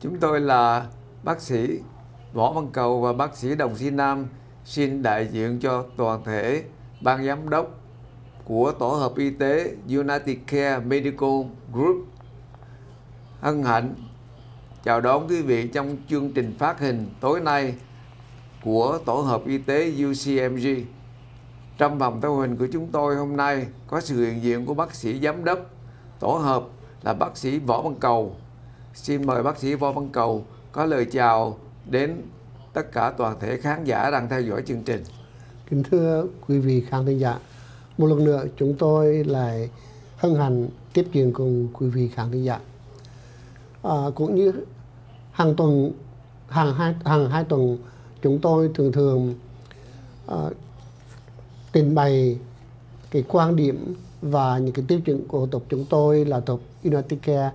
Chúng tôi là bác sĩ Võ Văn Cầu và bác sĩ Đồng Sĩ Nam xin đại diện cho toàn thể ban giám đốc của tổ hợp y tế United Care Medical Group hân hạnh chào đón quý vị trong chương trình phát hình tối nay của tổ hợp y tế UCMG. Trong vòng thâu hình của chúng tôi hôm nay có sự hiện diện của bác sĩ giám đốc tổ hợp là bác sĩ Võ Văn Cầu. Xin mời bác sĩ Võ Văn Cầu có lời chào đến tất cả toàn thể khán giả đang theo dõi chương trình. Kính thưa quý vị khán thính giả, một lần nữa chúng tôi lại hân hạnh tiếp chuyện cùng quý vị khán thính giả. À, cũng như hàng tuần, hàng hai, hàng hai tuần chúng tôi thường thường à, trình bày cái quan điểm và những cái tiêu chuẩn của tổ chúng tôi là tổ United Care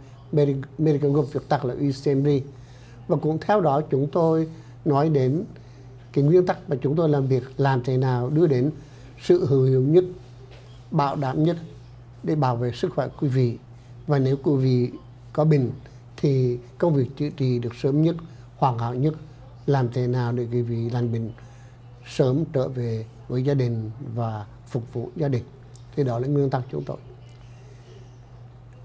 Medical Group Việt tắt là UCMD và cũng theo đó chúng tôi nói đến cái nguyên tắc mà chúng tôi làm việc, làm thế nào đưa đến sự hữu hiệu nhất, bảo đảm nhất để bảo vệ sức khỏe quý vị. Và nếu quý vị có bệnh thì công việc chữa trị được sớm nhất, hoàn hảo nhất, làm thế nào để quý vị lành bệnh sớm trở về với gia đình và phục vụ gia đình. Thì đó là nguyên tắc chúng tôi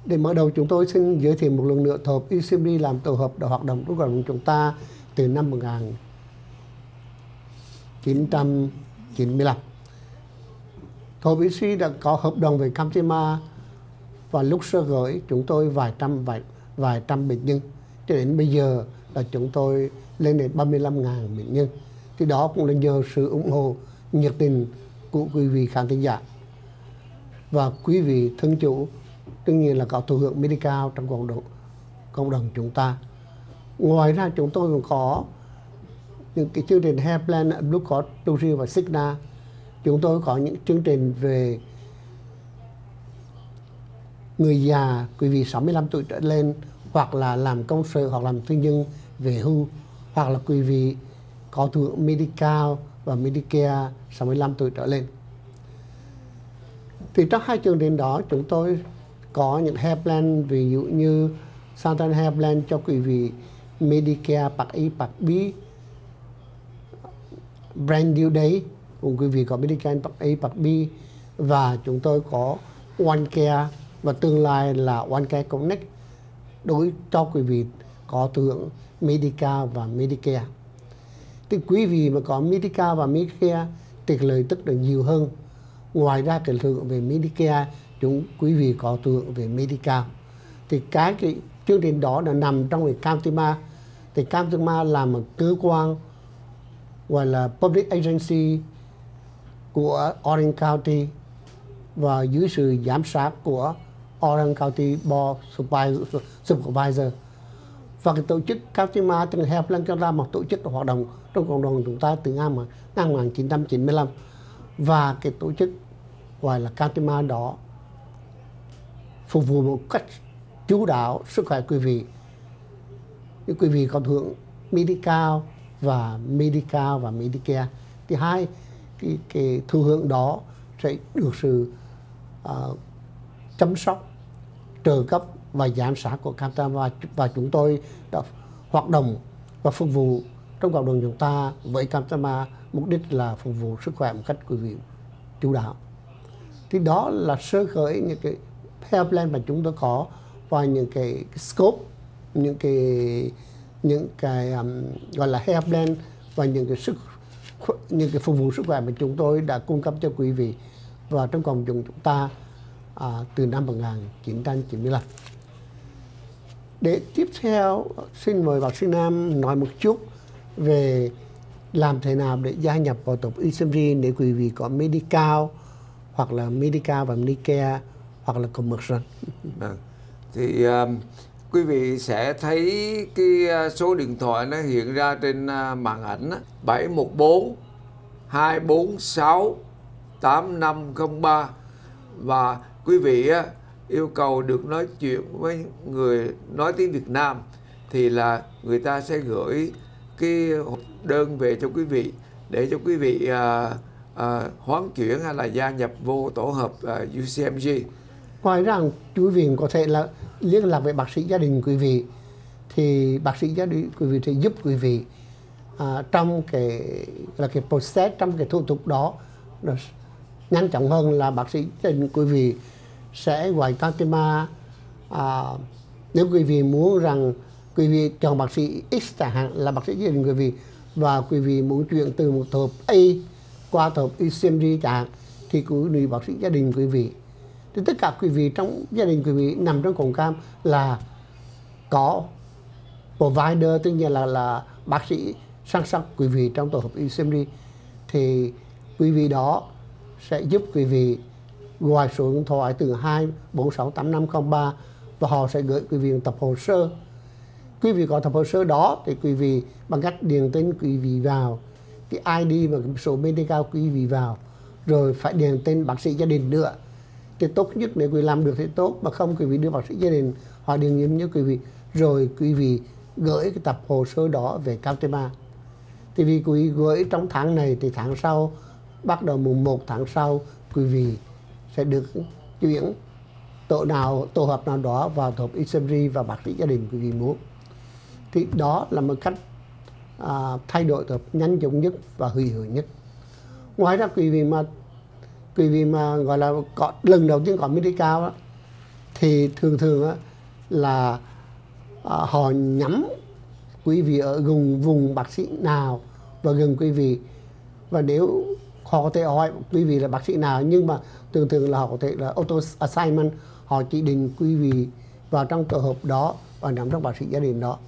để mở đầu chúng tôi xin giới thiệu một lần nữa tổ hợp ECMD làm tổ hợp đã hoạt động trong cộng chúng ta từ năm 1995. Tổ hợp ECMD đã có hợp đồng với Camtima và lúc sơ gửi chúng tôi vài trăm vài, vài trăm bệnh nhân. Cho đến bây giờ là chúng tôi lên đến 35.000 bệnh nhân. Thì đó cũng là nhờ sự ủng hộ nhiệt tình của quý vị khán thính giả. Và quý vị thân chủ tất nhiên là có thụ hưởng medical trong cộng đồng cộng đồng chúng ta ngoài ra chúng tôi còn có những cái chương trình Hair Plan, Blue Cross Blue Shield và Signa. chúng tôi có những chương trình về người già quý vị 65 tuổi trở lên hoặc là làm công sở hoặc làm tư nhân về hưu hoặc là quý vị có thụ hưởng Medical và Medicare 65 tuổi trở lên. Thì trong hai chương trình đó chúng tôi có những hair plan ví dụ như Southern hair plan cho quý vị Medicare Part A, Part B Brand New Day cùng quý vị có Medicare Part A, Part B và chúng tôi có One Care và tương lai là One Care Connect đối cho quý vị có thưởng Medicare và Medicare. Thì quý vị mà có Medicare và Medicare thì lợi tức được nhiều hơn. Ngoài ra cái thưởng về Medicare chúng quý vị có tưởng về medical thì cái cái chương trình đó là nằm trong cái Camtima thì Camtima là một cơ quan gọi là public agency của Orange County và dưới sự giám sát của Orange County Board Supervisor và cái tổ chức camtima từng hẹp lên cho ra một tổ chức hoạt động trong cộng đồng chúng ta từ năm 1995 và cái tổ chức gọi là camtima đó phục vụ một cách chú đáo sức khỏe quý vị. Nếu quý vị có hưởng Medical và Medical và Medicare. Thì hai cái, cái thu hưởng đó sẽ được sự uh, chăm sóc trợ cấp và giám sát của Captain và, và chúng tôi đã hoạt động và phục vụ trong cộng đồng chúng ta với Camtama mục đích là phục vụ sức khỏe một cách quý vị chú đáo. Thì đó là sơ khởi những cái health plan mà chúng tôi có và những cái, cái scope những cái những cái um, gọi là health plan và những cái sức những cái phục vụ sức khỏe mà chúng tôi đã cung cấp cho quý vị và trong cộng đồng chúng ta à, từ năm 1995 để tiếp theo xin mời bác sĩ Nam nói một chút về làm thế nào để gia nhập vào tổ ECMG để quý vị có medical hoặc là medical và medicare hoặc là commercial. Vâng. Thì um, quý vị sẽ thấy cái à, số điện thoại nó hiện ra trên à, màn ảnh đó, 714 246 8503 và quý vị yêu cầu được nói chuyện với người nói tiếng Việt Nam thì là người ta sẽ gửi cái đơn về cho quý vị để cho quý vị à, à, hoán chuyển hay là gia nhập vô tổ hợp à, UCMG. Ngoài ra quý vị có thể là liên lạc với bác sĩ gia đình quý vị. Thì bác sĩ gia đình quý vị sẽ giúp quý vị à, trong cái là cái process trong cái thủ tục đó nó nhanh chóng hơn là bác sĩ gia đình quý vị sẽ gọi Tantima à, nếu quý vị muốn rằng quý vị chọn bác sĩ X chẳng hạn là bác sĩ gia đình quý vị và quý vị muốn chuyển từ một hợp A qua hợp ECMG chẳng hạn thì quý vị bác sĩ gia đình quý vị thì tất cả quý vị trong, gia đình quý vị nằm trong cổng cam là có provider, tức nhiên là là bác sĩ sang sóc quý vị trong tổ hợp ECMG thì quý vị đó sẽ giúp quý vị gọi số điện thoại từ 2 468503 và họ sẽ gửi quý vị tập hồ sơ. Quý vị có tập hồ sơ đó thì quý vị bằng cách điền tên quý vị vào, cái ID và số Medicare quý vị vào, rồi phải điền tên bác sĩ gia đình nữa thì tốt nhất để quý vị làm được thì tốt mà không quý vị đưa bác sĩ gia đình họ điều nghiệm như quý vị. Rồi quý vị gửi cái tập hồ sơ đó về Caltema thì vì quý vị gửi trong tháng này thì tháng sau bắt đầu mùng 1 tháng sau quý vị sẽ được chuyển tổ nào tổ hợp nào đó vào tổ hợp assembly và bác sĩ gia đình quý vị muốn thì đó là một cách à, thay đổi tổ hợp nhanh chóng nhất và hữu hiệu nhất. Ngoài ra quý vị mà quý vị mà gọi là có lần đầu tiên có medical cao thì thường thường á, là à, họ nhắm quý vị ở gần vùng bác sĩ nào và gần quý vị. Và nếu họ có thể hỏi quý vị là bác sĩ nào nhưng mà thường thường là họ có thể là auto assignment họ chỉ định quý vị vào trong tổ hợp đó và nằm trong bác sĩ gia đình đó.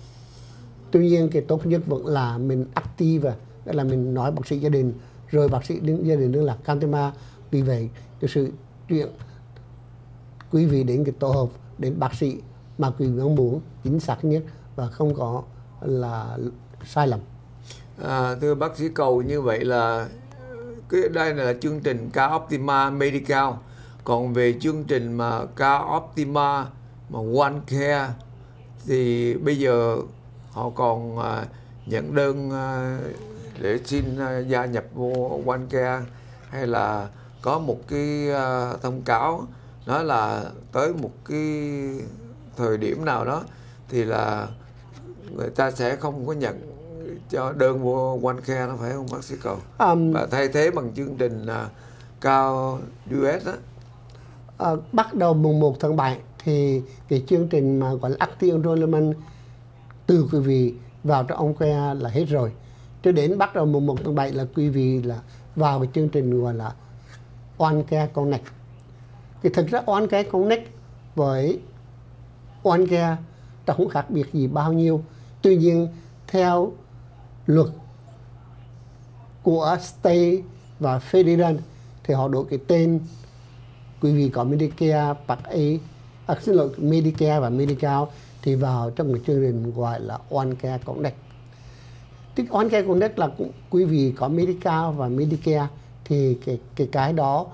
Tuy nhiên cái tốt nhất vẫn là mình active tức là mình nói bác sĩ gia đình rồi bác sĩ gia đình đứng là Cantema vì vậy cái sự chuyện quý vị đến cái tổ hợp đến bác sĩ mà quý vị mong muốn chính xác nhất và không có là sai lầm. À, thưa bác sĩ cầu như vậy là cái đây là chương trình Ca Optima Medical. Còn về chương trình mà Ca Optima mà One Care thì bây giờ họ còn à, nhận đơn à, để xin à, gia nhập vô One Care hay là có một cái à, thông cáo nói là tới một cái thời điểm nào đó thì là người ta sẽ không có nhận cho đơn vô One Care nó phải không bác sĩ cầu? Um, và thay thế bằng chương trình à, cao US đó à, bắt đầu mùng 1 tháng 7 thì cái chương trình mà gọi là Active Enrollment từ quý vị vào trong ông care là hết rồi. Cho đến bắt đầu mùng 1 tháng 7 là quý vị là vào cái chương trình gọi là One Care Connect thì thực ra One Care Connect với One Care ta không khác biệt gì bao nhiêu. Tuy nhiên theo luật của state và federal thì họ đổi cái tên. Quý vị có Medicare Part A à, xin lỗi Medicare và Medical thì vào trong một chương trình gọi là One Care Connect tức One Care Connect là cũng quý vị có Medicare và Medicare thì cái cái cái đó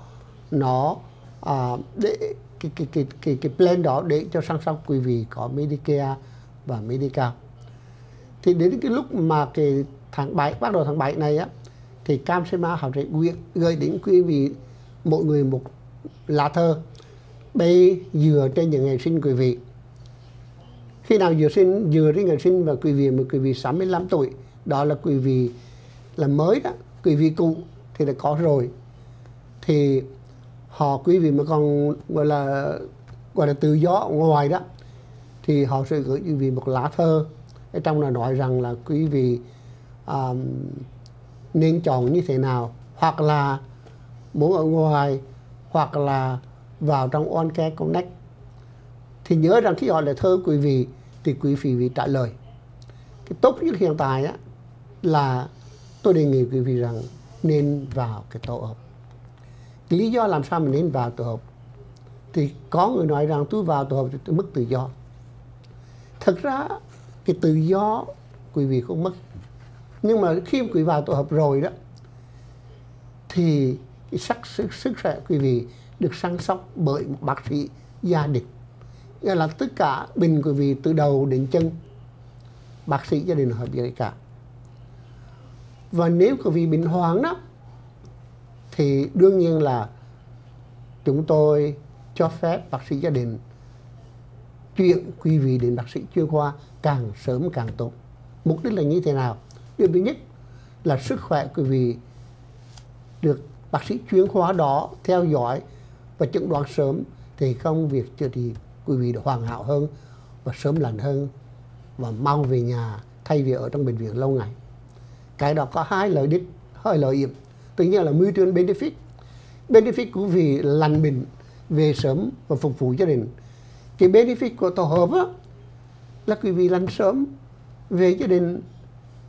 nó à, để cái cái cái cái cái plan đó để cho song song quý vị có Medicare và Medical thì đến cái lúc mà cái tháng 7 bắt đầu tháng 7 này á thì Camsema họ sẽ gửi, gửi đến quý vị mỗi người một lá thơ bay dừa trên những ngày sinh quý vị. Khi nào dừa sinh dừa trên ngày sinh và quý vị một quý vị 65 tuổi đó là quý vị là mới đó quý vị cũ thì đã có rồi. Thì họ quý vị mà còn gọi là gọi là tự do ngoài đó thì họ sẽ gửi quý vị một lá thơ. Ở trong là nói rằng là quý vị um, nên chọn như thế nào hoặc là muốn ở ngoài hoặc là vào trong on care connect thì nhớ rằng khi họ là thơ quý vị thì quý vị vị trả lời. Cái tốt nhất hiện tại á, là tôi đề nghị quý vị rằng nên vào cái tổ hợp. Cái lý do làm sao mình nên vào tổ hợp? Thì có người nói rằng tôi vào tổ hợp thì tôi mất tự do. Thực ra cái tự do quý vị không mất. Nhưng mà khi quý vị vào tổ hợp rồi đó thì cái sắc sức, sức khỏe quý vị được săn sóc bởi một bác sĩ gia đình. Nghĩa là tất cả bình quý vị từ đầu đến chân bác sĩ gia đình hợp với cả và nếu quý vị bệnh hoang đó, thì đương nhiên là chúng tôi cho phép bác sĩ gia đình chuyển quý vị đến bác sĩ chuyên khoa càng sớm càng tốt. Mục đích là như thế nào? Điều thứ nhất là sức khỏe quý vị được bác sĩ chuyên khoa đó theo dõi và chẩn đoán sớm thì công việc chữa trị quý vị được hoàn hảo hơn và sớm lành hơn và mau về nhà thay vì ở trong bệnh viện lâu ngày cái đó có hai lợi đích hai lợi điểm. Tự nhiên là mutual benefit. Benefit của vị lành bệnh về sớm và phục vụ gia đình. Cái benefit của tổ hợp á, là quý vị lành sớm về gia đình.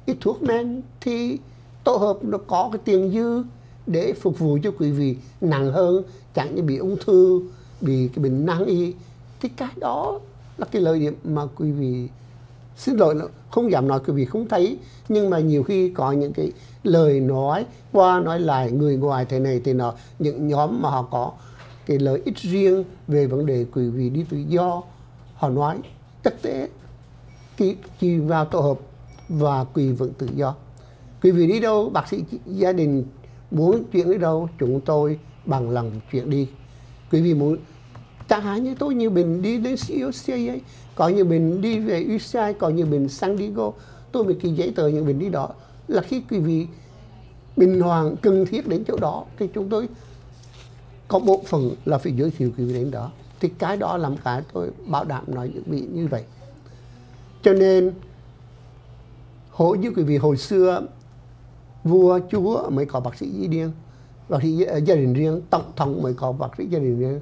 Ít thuốc men thì tổ hợp nó có cái tiền dư để phục vụ cho quý vị nặng hơn chẳng như bị ung thư bị cái bệnh nan y. Thì cái đó là cái lợi điểm mà quý vị xin lỗi không dám nói vì không thấy nhưng mà nhiều khi có những cái lời nói qua nói lại người ngoài thế này thì nó những nhóm mà họ có cái lợi ích riêng về vấn đề quý vị đi tự do họ nói thực tế khi, chỉ vào tổ hợp và quỳ vẫn tự do. Quý vị đi đâu bác sĩ gia đình muốn chuyển đi đâu chúng tôi bằng lòng chuyển đi. Quý vị muốn chẳng hạn như tôi như mình đi đến COCA có như mình đi về UCI có như mình San Diego. Tôi mới ký giấy tờ những mình đi đó. Là khi quý vị bình hoàng cần thiết đến chỗ đó, thì chúng tôi có bộ phận là phải giới thiệu quý vị đến đó. Thì cái đó làm cái tôi bảo đảm nói những vị như vậy. Cho nên hội như quý vị hồi xưa, vua, chúa mới có bác sĩ y điên, bác sĩ ờ, gia đình riêng, tổng thống mới có bác sĩ gia đình riêng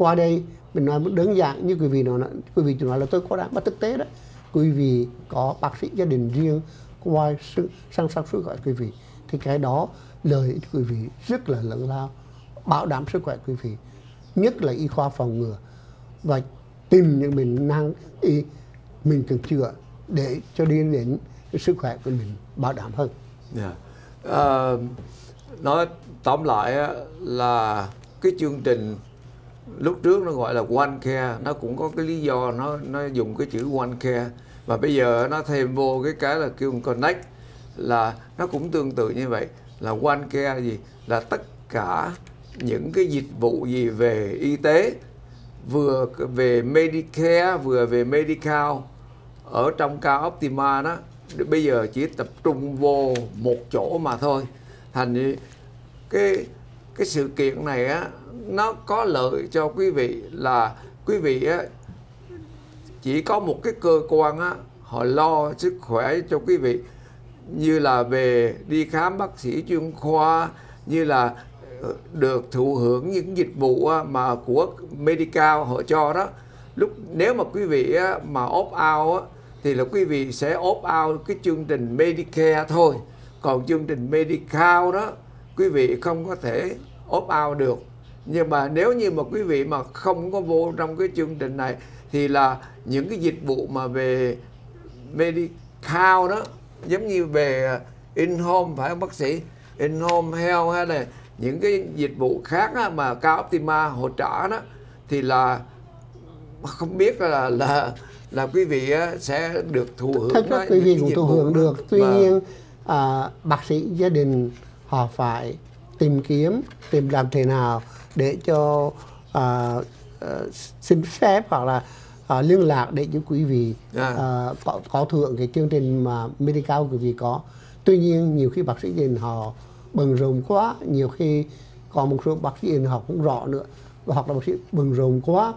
qua đây mình nói một đơn giản như quý vị nói quý vị nói là tôi có đảng mà thực tế đó quý vị có bác sĩ gia đình riêng qua sự sang sóc sức khỏe quý vị thì cái đó lời quý vị rất là lớn lao bảo đảm sức khỏe quý vị nhất là y khoa phòng ngừa và tìm những bệnh năng y mình cần chữa để cho đi đến sức khỏe của mình bảo đảm hơn. Yeah. Uh, nói tóm lại là cái chương trình lúc trước nó gọi là one care. Nó cũng có cái lý do nó nó dùng cái chữ one care. Và bây giờ nó thêm vô cái cái là kêu connect, là nó cũng tương tự như vậy. Là one care gì? Là tất cả những cái dịch vụ gì về y tế, vừa về Medicare, vừa về Medical, ở trong cao Optima đó, bây giờ chỉ tập trung vô một chỗ mà thôi. Thành cái cái sự kiện này á nó có lợi cho quý vị là quý vị á, chỉ có một cái cơ quan á, họ lo sức khỏe cho quý vị. Như là về đi khám bác sĩ chuyên khoa, như là ờ, được thụ hưởng những dịch vụ mà của medical họ cho đó. Lúc, nếu mà quý vị mà opt out thì là quý vị sẽ opt out cái chương trình Medicare thôi. Còn chương trình Medical đó, quý vị không có thể opt out được nhưng mà nếu như mà quý vị mà không có vô trong cái chương trình này thì là những cái dịch vụ mà về medical đó giống như về in home phải không bác sĩ? In home health hay là những cái dịch vụ khác á, mà cao optima hỗ trợ đó thì là không biết là là là quý vị sẽ được thụ hưởng thật ra quý vị cũng thụ hưởng được. Tuy và... nhiên à, bác sĩ gia đình họ phải tìm kiếm tìm làm thế nào để cho à, à, xin phép hoặc là à, liên lạc để cho quý vị à, có, có thưởng cái chương trình mà medical quý vị có. Tuy nhiên nhiều khi bác sĩ nhìn họ bận rộn quá nhiều khi còn một số bác sĩ nhìn họ cũng rõ nữa hoặc là bác sĩ bận rộn quá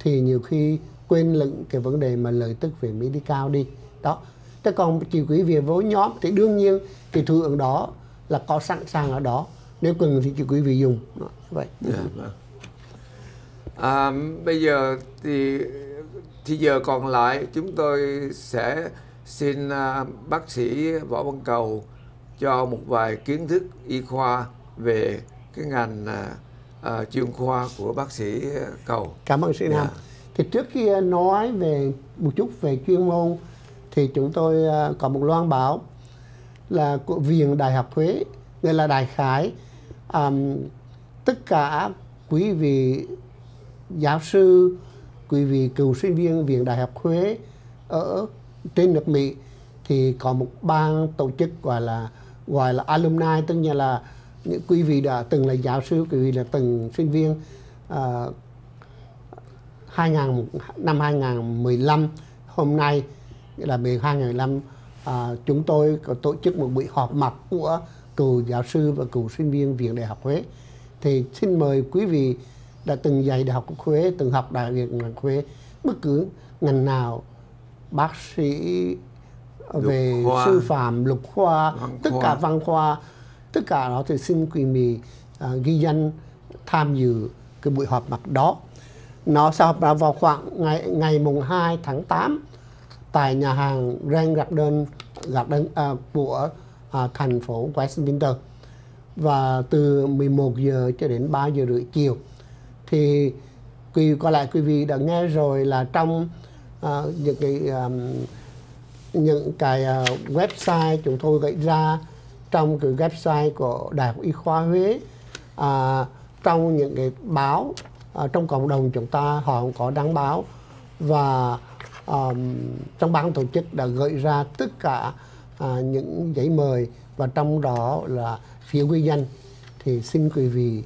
thì nhiều khi quên lẫn cái vấn đề mà lợi tức về medical đi. Đó. Thế còn chỉ quý vị với nhóm thì đương nhiên cái thưởng đó là có sẵn sàng ở đó nếu cần thì quý vị dùng đó, vậy yeah, dạ, vâng. à, bây giờ thì thì giờ còn lại chúng tôi sẽ xin uh, bác sĩ võ văn cầu cho một vài kiến thức y khoa về cái ngành uh, uh, chuyên khoa của bác sĩ cầu cảm ơn sĩ nam yeah. Dạ. thì trước khi nói về một chút về chuyên môn thì chúng tôi có một loan báo là của viện đại học huế nghĩa là đại khái um, tất cả quý vị giáo sư quý vị cựu sinh viên viện đại học Huế ở trên nước Mỹ thì có một ban tổ chức gọi là gọi là alumni tức là là những quý vị đã từng là giáo sư quý vị là từng sinh viên ờ, uh, 2000, năm 2015 hôm nay là về 2015 à, chúng tôi có tổ chức một buổi họp mặt của cựu giáo sư và cựu sinh viên viện đại học Huế. Thì xin mời quý vị đã từng dạy đại học Huế từng học đại học Huế bất cứ ngành nào bác sĩ về khoa, sư phạm luật khoa văn tất khoa. cả văn khoa tất cả đó thì xin quý vị à, ghi danh tham dự cái buổi họp mặt đó. Nó sẽ họp vào khoảng ngày ngày mùng 2 tháng 8 tại nhà hàng Grand Garden, Garden à, của à, thành phố Westminster. Và từ 11 giờ cho đến 3 giờ rưỡi chiều. Thì quý có lại quý vị đã nghe rồi là trong à, những cái à, những cái à, website chúng tôi gửi ra trong cái website của Đại học Y khoa Huế à, trong những cái báo à, trong cộng đồng chúng ta họ cũng có đăng báo. Và um, trong ban tổ chức đã gửi ra tất cả à, những giấy mời. Và trong đó là phiếu ghi danh. Thì xin quý vị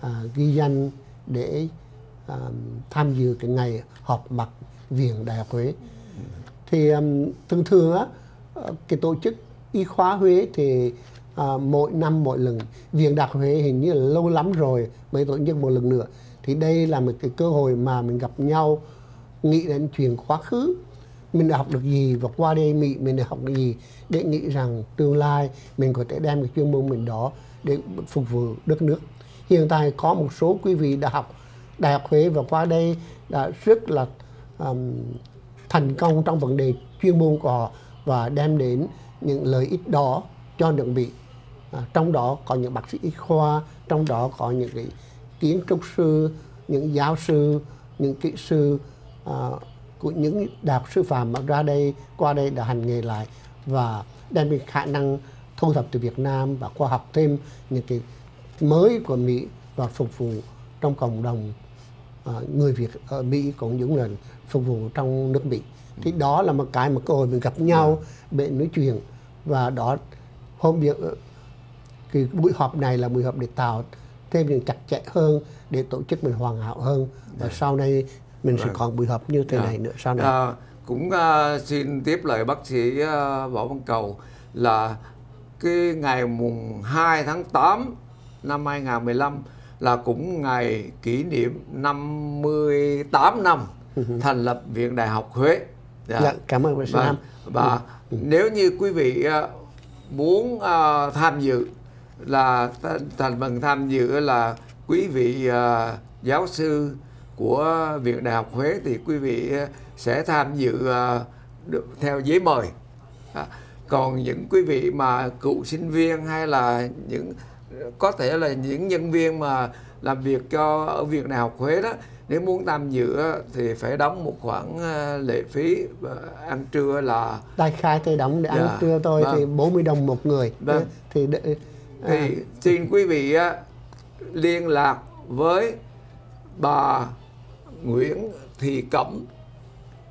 à, ghi danh để à, tham dự cái ngày họp mặt viện Đại học Huế. Thì um, thường thường á cái tổ chức y khoa Huế thì à, mỗi năm mỗi lần viện đại học Huế hình như là lâu lắm rồi mới tổ chức một lần nữa. Thì đây là một cái cơ hội mà mình gặp nhau nghĩ đến chuyện quá khứ mình đã học được gì và qua đây mỹ mình đã học được gì để nghĩ rằng tương lai mình có thể đem cái chuyên môn mình đó để phục vụ đất nước hiện tại có một số quý vị đã học đại học Huế và qua đây đã rất là um, thành công trong vấn đề chuyên môn của họ và đem đến những lợi ích đó cho nước Mỹ. À, trong đó có những bác sĩ y khoa, trong đó có những cái kiến trúc sư, những giáo sư, những kỹ sư uh, của những đại học sư phạm mà ra đây qua đây đã hành nghề lại và đem cái khả năng thu thập từ Việt Nam và khoa học thêm những cái mới của Mỹ và phục vụ trong cộng đồng à, người Việt ở Mỹ cũng giống là phục vụ trong nước Mỹ. Thì đó là một cái mà cơ hội mình gặp nhau để nói chuyện và đó hôm việc cái buổi họp này là buổi họp để tạo thêm những chặt chẽ hơn để tổ chức mình hoàn hảo hơn. Và sau này mình sẽ Vâng. còn buổi họp như thế Dạ. này nữa sau này À, cũng à, xin tiếp lời bác sĩ à, Võ Văn Cầu là cái ngày mùng 2 tháng 8 năm 2015 là cũng ngày kỷ niệm 58 năm thành lập Viện Đại học Huế. Dạ. dạ, cảm ơn bác sĩ Vâng. Nam Và nếu như quý vị à, muốn à, tham dự là th- thành phần tham dự là quý vị à, giáo sư của Viện Đại học Huế thì quý vị à, sẽ tham dự được theo giấy mời. À, còn những quý vị mà cựu sinh viên hay là những có thể là những nhân viên mà làm việc cho ở Viện Đại học Huế đó nếu muốn tham dự thì phải đóng một khoản à, lệ phí ăn trưa là đại khai tôi đóng để ăn Dạ, trưa tôi vâng. thì 40 đồng một người Vâng. thì đ- à, thì xin quý vị liên lạc với bà Nguyễn Thị Cẩm.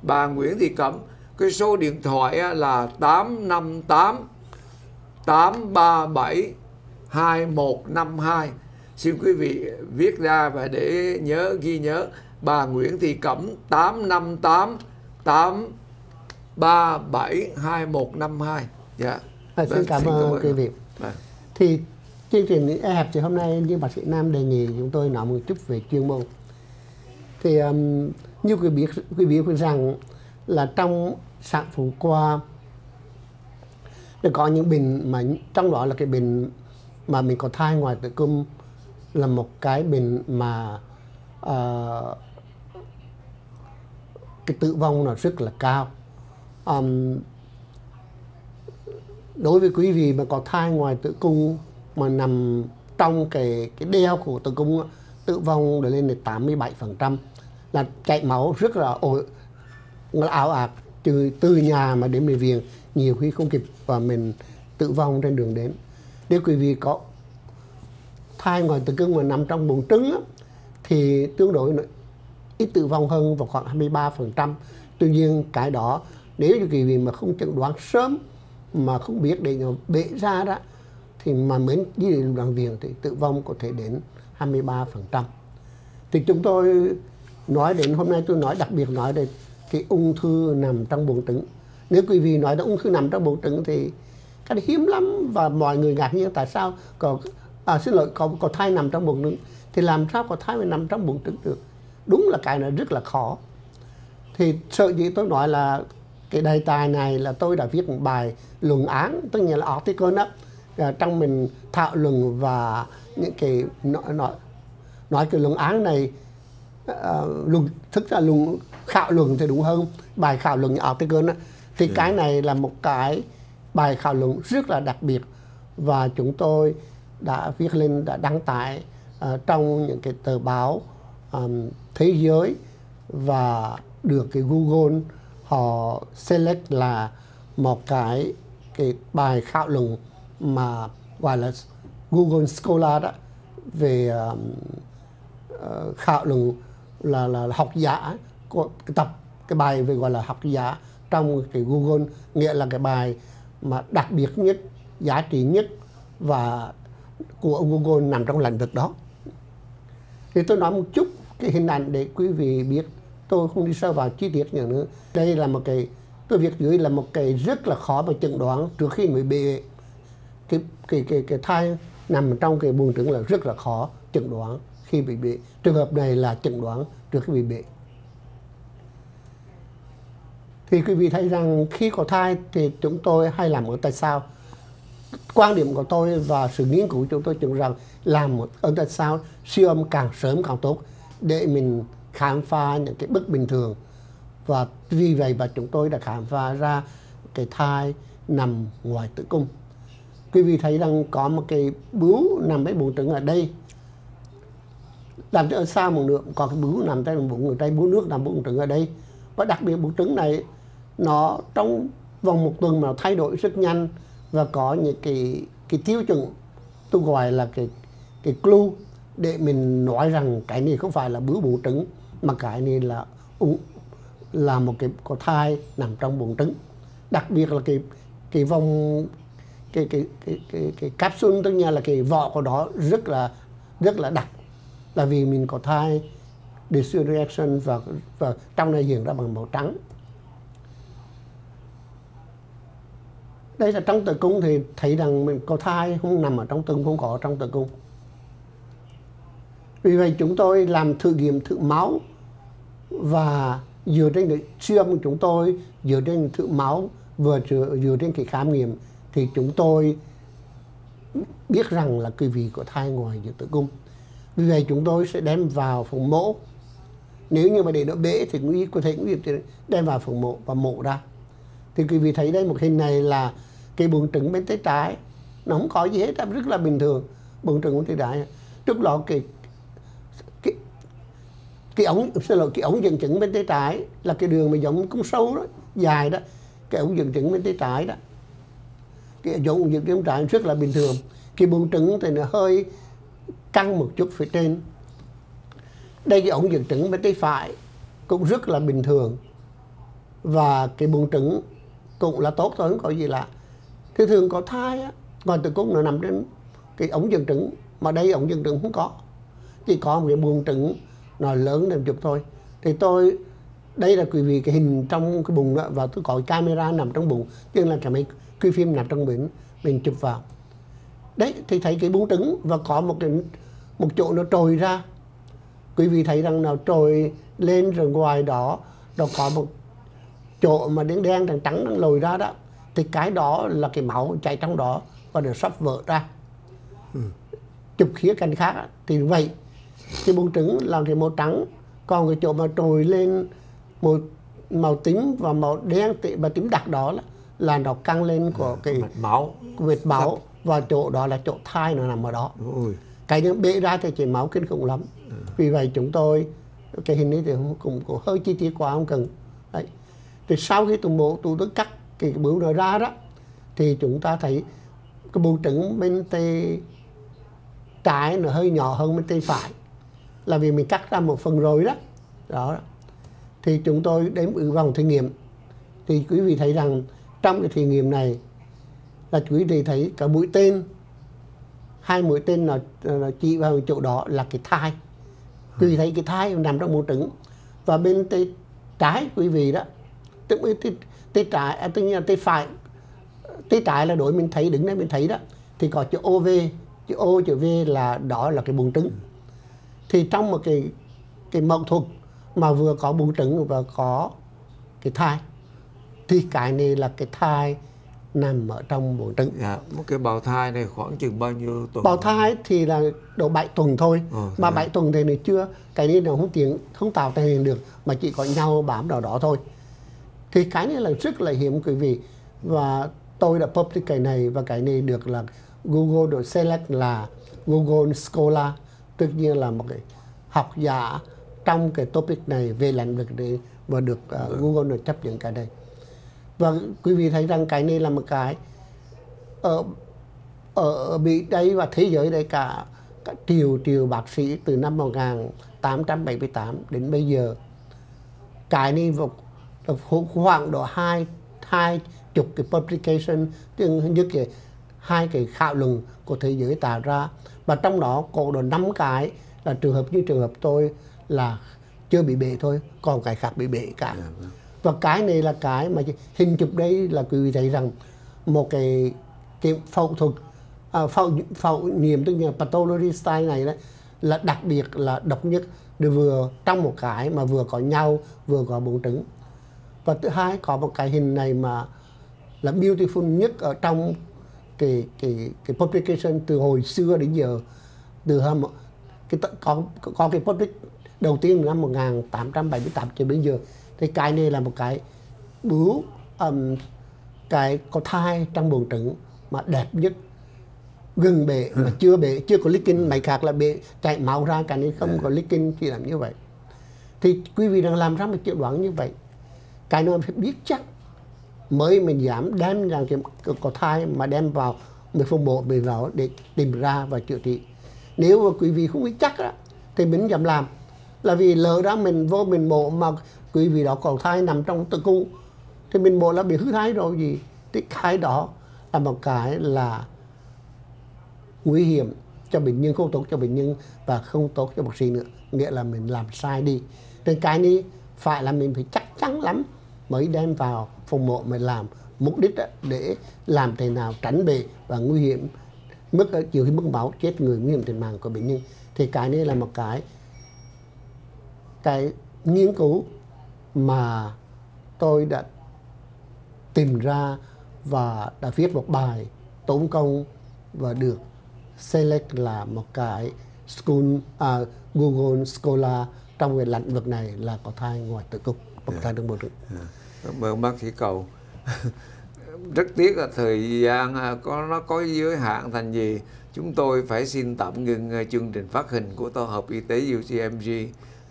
Bà Nguyễn Thị Cẩm cái số điện thoại là 858 837 2152 xin quý vị viết ra và để nhớ ghi nhớ bà Nguyễn Thị Cẩm 858 837 2152 dạ. À, xin Vâng, cảm ơn quý vị. Vâng. thì chương trình e hẹp thì hôm nay như bác sĩ Nam đề nghị chúng tôi nói một chút về chuyên môn thì um, như quý biết quý vị biết rằng là trong sản phụ qua để có những bệnh mà trong đó là cái bệnh mà mình có thai ngoài tử cung là một cái bệnh mà uh, cái tử vong nó rất là cao. Um, đối với quý vị mà có thai ngoài tử cung mà nằm trong cái cái đeo của tử cung tử vong để lên đến 87% là chảy máu rất là ồ là ảo ạt từ từ nhà mà đến bệnh viện nhiều khi không kịp và mình tử vong trên đường đến nếu quý vị có thai ngoài tử cung mà nằm trong buồng trứng á, thì tương đối ít tử vong hơn vào khoảng 23%. Tuy nhiên cái đó nếu như quý vị mà không chẩn đoán sớm mà không biết để nó bể ra đó thì mà mới đi đến bệnh viện thì tử vong có thể đến 23%. Thì chúng tôi nói đến hôm nay tôi nói đặc biệt nói đến cái ung thư nằm trong buồng trứng. Nếu quý vị nói đến ung thư nằm trong buồng trứng thì cái này hiếm lắm và mọi người ngạc nhiên tại sao có à, xin lỗi có có thai nằm trong buồng trứng. Thì làm sao có thai mà nằm trong buồng trứng được? Đúng là cái này rất là khó. Thì sợ gì tôi nói là cái đề tài này là tôi đã viết một bài luận án tức là là article đó à, trong mình thảo luận và những cái nói nói, nói cái luận án này uh, luận thức là luận khảo luận thì đúng hơn bài khảo luận article đó thì Ừ. cái này là một cái bài khảo luận rất là đặc biệt và chúng tôi đã viết lên đã đăng tải ờ, trong những cái tờ báo ờm, thế giới và được cái Google họ select là một cái cái bài khảo luận mà gọi là Google Scholar đó về ờm, ờ, khảo luận là, là là học giả của cái tập cái bài về gọi là học giả trong cái Google nghĩa là cái bài mà đặc biệt nhất giá trị nhất và của Google nằm trong lĩnh vực đó. Thì tôi nói một chút cái hình ảnh để quý vị biết. Tôi không đi sâu vào chi tiết nhiều nữa. Đây là một cái tôi việc dưới là một cái rất là khó mà chẩn đoán trước khi mới bị cái cái cái cái thai nằm trong cái buồng trứng là rất là khó chẩn đoán khi bị bị trường hợp này là chẩn đoán trước khi bị bị thì quý vị thấy rằng khi có thai thì chúng tôi hay làm ở tại sao? Quan điểm của tôi và sự nghiên cứu chúng tôi cho rằng làm một ở tại sao, siêu âm càng sớm càng tốt để mình khám phá những cái bất bình thường. Và vì vậy mà chúng tôi đã khám phá ra cái thai nằm ngoài tử cung. Quý vị thấy rằng có một cái bướu nằm mấy bụng trứng ở đây làm cho ở xa một nữa còn cái bướu nằm trong bụng người tây bướu nước nằm bụng trứng ở đây. Và đặc biệt bụng trứng này nó trong vòng một tuần mà nó thay đổi rất nhanh và có những cái cái tiêu chuẩn tôi gọi là cái cái clue để mình nói rằng cái này không phải là bướu bụng trứng mà cái này là ung là một cái có thai nằm trong bụng trứng. Đặc biệt là cái cái vòng cái cái cái cái, cái capsule tức là cái vỏ của nó rất là rất là đặc là vì mình có thai decision reaction và và trong này hiện ra bằng màu trắng. Đây là trong tử cung thì thấy rằng mình có thai không nằm ở trong tử cung không có trong tử cung. Vì vậy chúng tôi làm thử nghiệm thử máu và dựa trên cái siêu âm của chúng tôi dựa trên thử máu vừa dựa, dựa trên cái khám nghiệm thì chúng tôi biết rằng là quý vị có thai ngoài giữa tử cung vì vậy chúng tôi sẽ đem vào phòng mổ. Nếu như mà để nó bể thì nguy, có thể nguy hiểm đem vào phòng mổ và mổ ra. Thì quý vị thấy đây, một hình này là cái buồng trứng bên tay trái. Nó không có gì hết, rất là bình thường. Buồng trứng bên tay trái. Trước đó cái cái cái ống, xin lỗi, cái ống dẫn chứng bên tay trái là cái đường mà giống cung sâu đó, dài đó. Cái ống dẫn chứng bên tay trái đó. Cái giống dẫn chứng bên trái rất là bình thường. Cái buồng trứng thì nó hơi căng một chút phía trên. Đây cái ống dẫn trứng bên tay phải cũng rất là bình thường. Và cái buồng trứng cũng là tốt thôi không có gì lạ thì thường có thai á, ngoài tử cung nó nằm trên cái ống dẫn trứng, mà đây ống dẫn trứng không có. Chỉ có một cái buồng trứng nó lớn lên chụp thôi. Thì tôi, đây là quý vị cái hình trong cái bụng đó, và tôi có camera nằm trong bụng tức là cái máy quy phim nằm trong bụng, mình chụp vào đấy thì thấy cái buồng trứng và có một cái một chỗ nó trồi ra. Quý vị thấy rằng nó trồi lên rồi ngoài đó nó có một chỗ mà đen đen trắng trắng đang lồi ra đó. Thì cái đó là cái máu chảy trong đó và nó sắp vỡ ra. Chụp khía cạnh khác thì vậy cái buồng trứng là cái màu trắng còn cái chỗ mà trồi lên màu màu tím và màu đen và tím đặc đó là, là nó căng lên của cái mạch máu. vệt máu và chỗ đó là chỗ thai nó nằm ở đó. Ôi. Cái những bể ra thì chảy máu kinh khủng lắm. Vì vậy chúng tôi cái hình ấy thì cũng, cũng, cũng hơi chi tiết quá không cần. Đấy. Thì sau khi tụi mổ tụi tôi cắt cái bướu nó ra đó thì chúng ta thấy cái buồng trứng bên tay trái nó hơi nhỏ hơn bên tay phải. Là vì mình cắt ra một phần rồi đó. Đó. Thì chúng tôi đến ở vòng thí nghiệm. Thì quý vị thấy rằng trong cái thí nghiệm này là quý vị thấy cả mũi tên. Hai mũi tên là, là chỉ vào chỗ đó là cái thai. Quý vị thấy cái thai nằm trong buồng trứng. Và bên tay trái quý vị đó tức là tay, tay trái à, tức là tay phải tay trái là đối mình thấy đứng đây mình thấy đó thì có chữ OV chữ O chữ V là đó là cái buồng trứng. Thì trong một cái cái mẫu thuật mà vừa có buồng trứng và có cái thai thì cái này là cái thai nằm ở trong buồng trứng dạ. một cái bào thai này khoảng chừng bao nhiêu tuần? Bào thai thì là độ 7 tuần thôi Ờ, mà thế à? 7 tuần thì này chưa cái này nó không tiến không tạo thành được mà chỉ có nhau bám vào đó thôi. Thì cái này là rất là hiếm quý vị. Và tôi đã public cái này và cái này được là Google được select là Google Scholar. Tất nhiên là một cái học giả trong cái topic này về lĩnh vực này và được uh, Google được chấp nhận cái này và quý vị thấy rằng cái này là một cái ờ, ờ, ở ở Mỹ đây và thế giới đây cả, cả triệu triệu bác sĩ từ năm 1878 đến bây giờ. Cái này vào khoảng độ hai hai chục cái publication tương như cái hai cái khảo luận của thế giới tạo ra. Và trong đó có độ năm cái là trường hợp như trường hợp tôi là chưa bị bể thôi còn cái khác bị bể cả. Dạ, vâng và cái này là cái mà hình chụp đây là quý vị thấy rằng một cái cái phẫu thuật à, phẫu phẫu nghiệm tức là pathology style này đấy là đặc biệt là độc nhất để vừa trong một cái mà vừa có nhau vừa có buồng trứng. Và thứ hai có một cái hình này mà là beautiful nhất ở trong cái cái cái publication từ hồi xưa đến giờ. Từ hôm cái có có cái public đầu tiên năm 1878 cho đến giờ thì cái này là một cái bướu um, cái có thai trong buồng trứng mà đẹp nhất. Gần bể mà chưa bể chưa có leaking máy khác là bể chảy máu ra cái này không có leaking chỉ làm như vậy. Thì quý vị đang làm ra một chẩn đoán như vậy cái nó phải biết chắc mới mình dám đem ra cái, cái có thai mà đem vào mình phân bộ mình vào để tìm ra và chữa trị. Nếu mà quý vị không biết chắc đó, thì mình dám làm. Là vì lỡ đó mình vô mình mổ mà quý vị đó còn thai nằm trong tử cung. Thì mình bộ là bị hư thai rồi gì? Thì cái đó là một cái là nguy hiểm cho bệnh nhân không tốt cho bệnh nhân và không tốt cho bác sĩ nữa. Nghĩa là mình làm sai đi. Nên cái này phải là mình phải chắc chắn lắm mới đem vào phòng mổ mình làm. Mục đích đó, để làm thế nào tránh bị và nguy hiểm mức chiều khi mức máu chết người nguy hiểm tính mạng của bệnh nhân. Thì cái này là một cái cái nghiên cứu mà tôi đã tìm ra và đã viết một bài tốn công và được select là một cái school à, Google Scholar trong cái lĩnh vực này là có thai ngoài tử cung có thai trong bụng trứng. Cảm ơn bác sĩ cầu. Rất tiếc là thời gian à, có nó có giới hạn thành gì chúng tôi phải xin tạm ngừng à, chương trình phát hình của tổ hợp y tế UCMG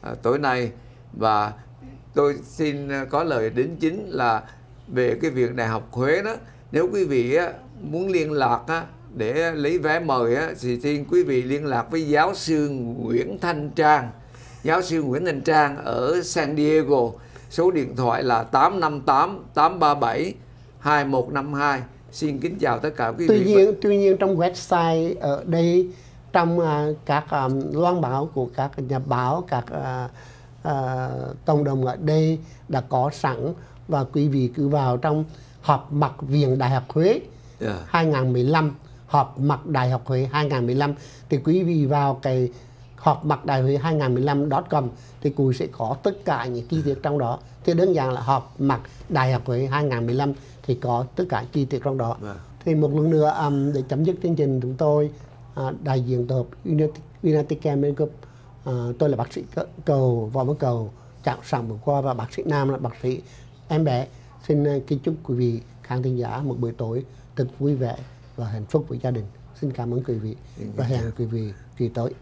à, tối nay. Và tôi xin à, có lời đính chính là về cái việc đại học Huế đó. Nếu quý vị muốn liên lạc để lấy vé mời thì xin quý vị liên lạc với giáo sư Nguyễn Thanh Trang. Giáo sư Nguyễn Thanh Trang ở San Diego. Số điện thoại là 858 837 2152 xin kính chào tất cả quý tuy vị nhiên tuy nhiên trong website ở đây trong à, các um, loan báo của các nhà báo các à, à, cộng đồng ở đây đã có sẵn và quý vị cứ vào trong họp mặt viện Đại học Huế Yeah. 2015 họp mặt Đại học Huế 2015 thì quý vị vào cái họp mặt Đại Huế 2015.com thì quý sẽ có tất cả những chi tiết trong đó thì đơn giản là họp mặt Đại học Huế 2015 thì có tất cả chi tiết trong đó Vâng. thì một lần nữa um, để chấm dứt chương trình chúng tôi à, đại diện tổ hợp United, United Care Medical à, tôi là bác sĩ cầu võ văn cầu trạng sản vừa qua và bác sĩ nam là bác sĩ. Em bé xin uh, kính chúc quý vị khán thính giả một buổi tối thật vui vẻ và hạnh phúc với gia đình. Xin cảm ơn quý vị và hẹn quý vị kỳ tới